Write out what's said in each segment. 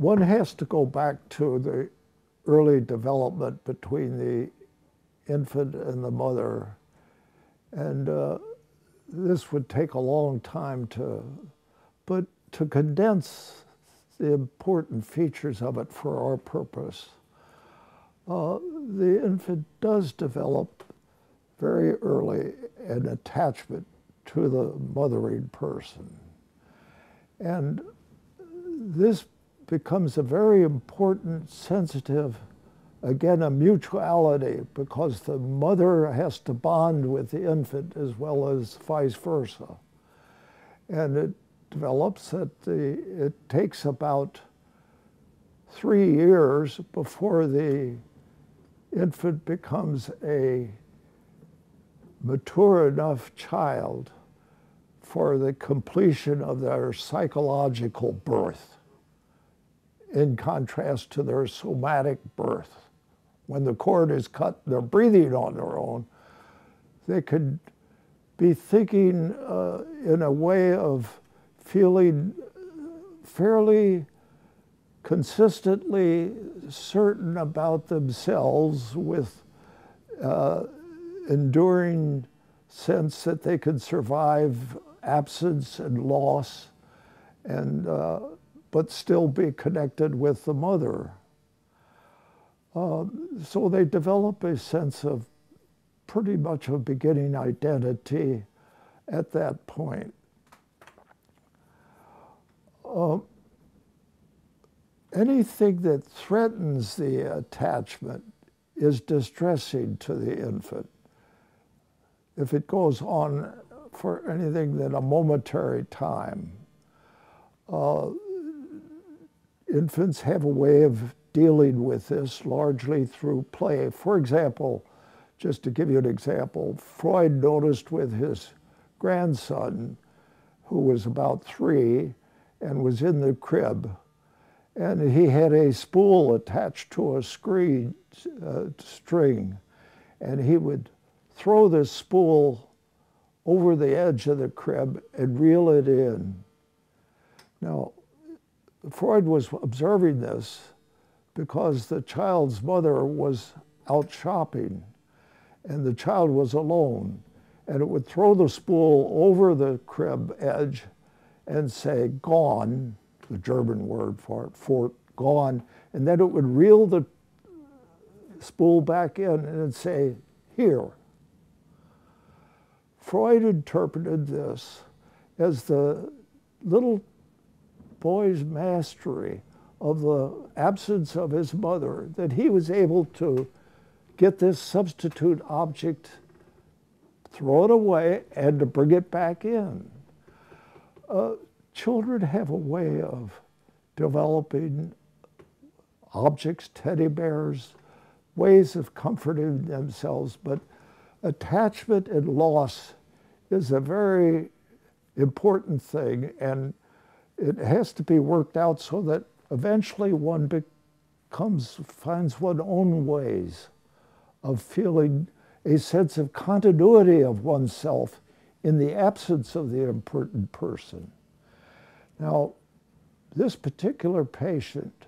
one has to go back to the early development between the infant and the mother. And uh, this would take a long time to, but to condense the important features of it for our purpose, uh, the infant does develop very early an attachment to the mothering person. And this becomes a very important, sensitive, again, a mutuality because the mother has to bond with the infant as well as vice versa. And it develops that the, it takes about three years before the infant becomes a mature enough child for the completion of their psychological birth, in contrast to their somatic birth. When the cord is cut, they're breathing on their own. They could be thinking uh, in a way of feeling fairly consistently certain about themselves with uh, enduring sense that they could survive absence and loss, and uh, but still be connected with the mother. Uh, so they develop a sense of pretty much a beginning identity at that point. Uh, anything that threatens the attachment is distressing to the infant. If it goes on for anything than a momentary time. Uh, infants have a way of dealing with this largely through play. For example, just to give you an example, Freud noticed with his grandson, who was about three and was in the crib, and he had a spool attached to a screen, uh, string, and he would throw this spool over the edge of the crib and reel it in. Now, Freud was observing this because the child's mother was out shopping and the child was alone. And it would throw the spool over the crib edge and say, gone, the German word for it, gone. And then it would reel the spool back in and say, here. Freud interpreted this as the little boy's mastery of the absence of his mother, that he was able to get this substitute object, throw it away, and to bring it back in. Uh, children have a way of developing objects, teddy bears, ways of comforting themselves, but attachment and loss is a very important thing, and it has to be worked out so that eventually one becomes, finds one's own ways of feeling a sense of continuity of oneself in the absence of the important person. Now, this particular patient,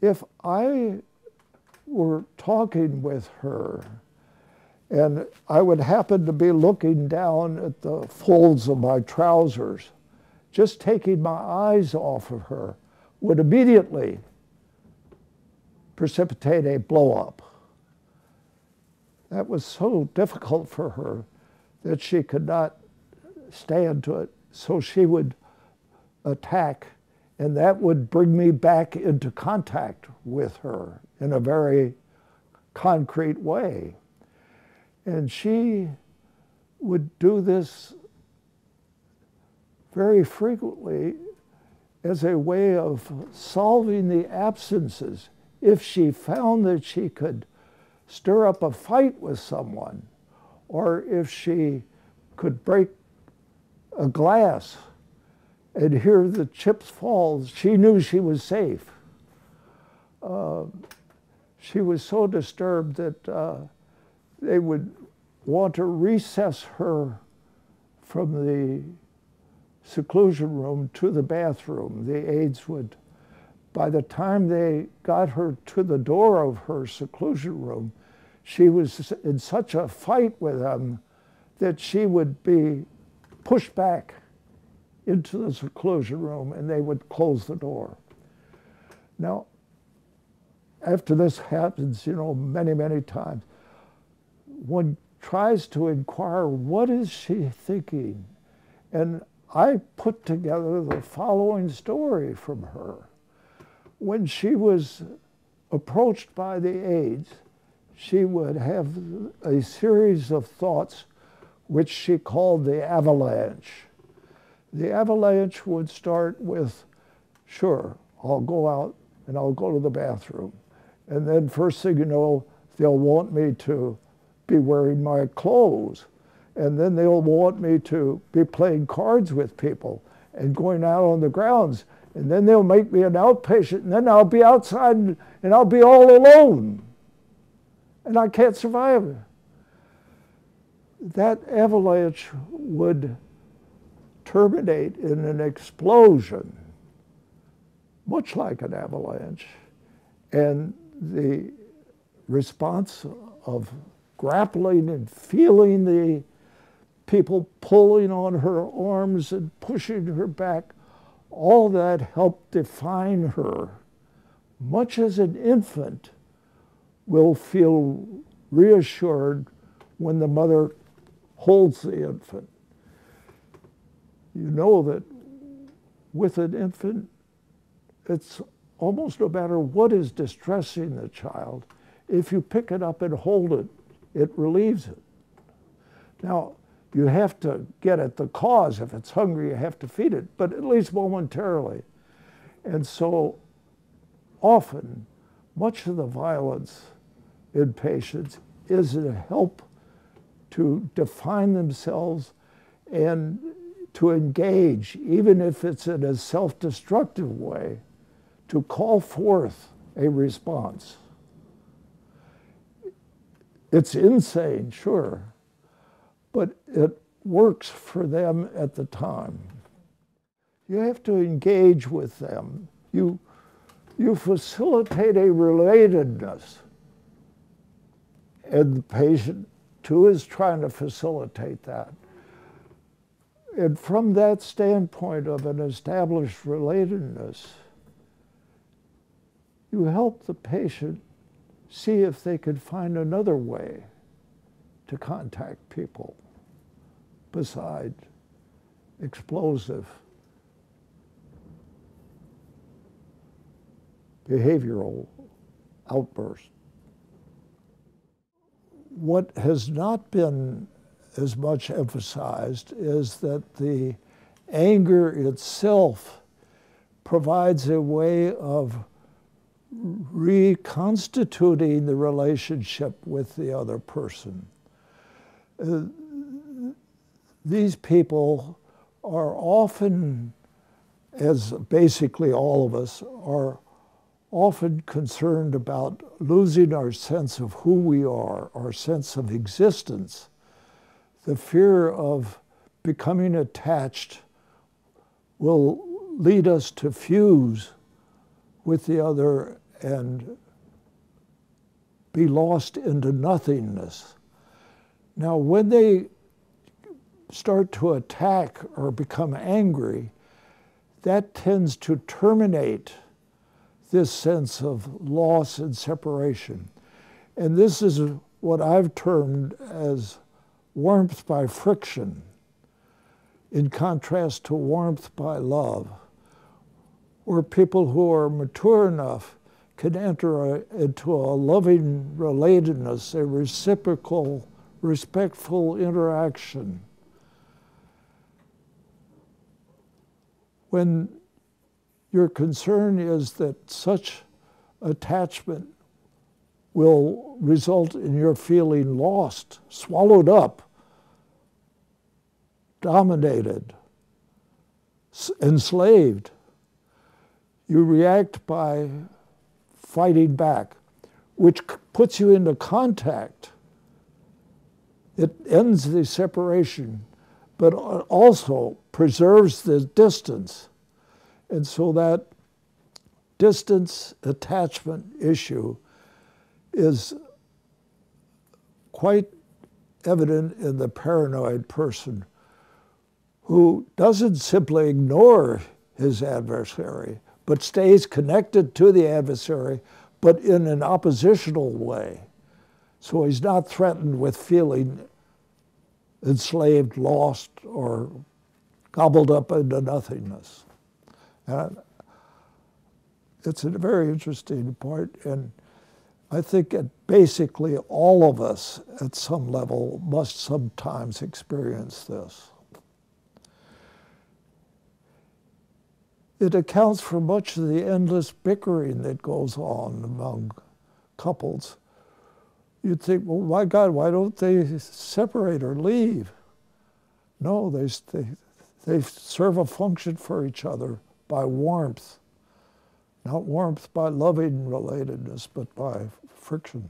if I were talking with her and I would happen to be looking down at the folds of my trousers. Just taking my eyes off of her would immediately precipitate a blowup. That was so difficult for her that she could not stand to it. So she would attack, and that would bring me back into contact with her in a very concrete way. And she would do this very frequently as a way of solving the absences. If she found that she could stir up a fight with someone, or if she could break a glass and hear the chips fall, she knew she was safe. Uh, she was so disturbed that uh, they would want to recess her from the seclusion room to the bathroom. The aides would by the time they got her to the door of her seclusion room, she was in such a fight with them that she would be pushed back into the seclusion room and they would close the door. Now, after this happens, you know, many, many times, one tries to inquire, what is she thinking? And I put together the following story from her. When she was approached by the aides, she would have a series of thoughts which she called the avalanche. The avalanche would start with, sure, I'll go out and I'll go to the bathroom. And then first thing you know, they'll want me to be wearing my clothes. And then they'll want me to be playing cards with people and going out on the grounds. And then they'll make me an outpatient. And then I'll be outside and, I'll be all alone. And I can't survive. That avalanche would terminate in an explosion, much like an avalanche. And the response of grappling and feeling the people pulling on her arms and pushing her back, all that helped define her. Much as an infant will feel reassured when the mother holds the infant. You know that with an infant, it's almost no matter what is distressing the child, if you pick it up and hold it, it relieves it. Now, you have to get at the cause. If it's hungry, you have to feed it, but at least momentarily. And so often, much of the violence in patients is a help to define themselves and to engage, even if it's in a self destructive way, to call forth a response. It's insane, sure, but it works for them at the time. You have to engage with them. You, you facilitate a relatedness. And the patient, too, is trying to facilitate that. And from that standpoint of an established relatedness, you help the patient see if they could find another way to contact people besides explosive behavioral outbursts. What has not been as much emphasized is that the anger itself provides a way of reconstituting the relationship with the other person. These people are often, as basically all of us, are often concerned about losing our sense of who we are, our sense of existence. The fear of becoming attached will lead us to fuse with the other and be lost into nothingness. Now, when they start to attack or become angry, that tends to terminate this sense of loss and separation. And this is what I've termed as warmth by friction, in contrast to warmth by love, where people who are mature enough can enter a, into a loving relatedness, a reciprocal, respectful interaction. When your concern is that such attachment will result in your feeling lost, swallowed up, dominated, enslaved. You react by fighting back, which puts you into contact. It ends the separation, but also preserves the distance. And so that distance attachment issue is quite evident in the paranoid person who doesn't simply ignore his adversary, but stays connected to the adversary, but in an oppositional way. So he's not threatened with feeling enslaved, lost, or gobbled up into nothingness. And it's a very interesting point, and I think that basically all of us at some level must sometimes experience this. It accounts for much of the endless bickering that goes on among couples. You'd think, well, my God, why don't they separate or leave? No, they, they, they serve a function for each other by warmth. Not warmth by loving relatedness, but by friction.